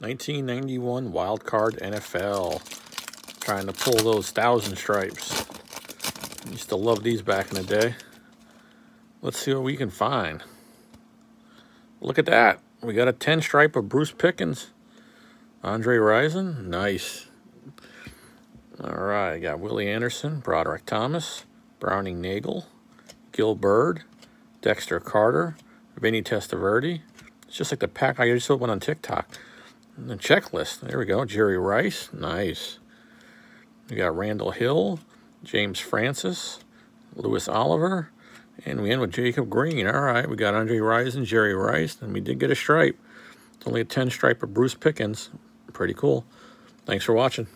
1991 Wild Card NFL. Trying to pull those thousand stripes. Used to love these back in the day. Let's see what we can find. Look at that. We got a 10 stripe of Bruce Pickens. Andre Rison. Nice. All right. Got Willie Anderson, Broderick Thomas, Browning Nagle, Gill Byrd, Dexter Carter, Vinny Testaverde. It's just like the pack I just saw one on TikTok. The checklist. There we go. Jerry Rice. Nice. We got Randall Hill, James Francis, Louis Oliver, and we end with Jacob Green. All right, we got Andre Rice and Jerry Rice, and we did get a stripe. It's only a 10 stripe of Bruce Pickens. Pretty cool. Thanks for watching.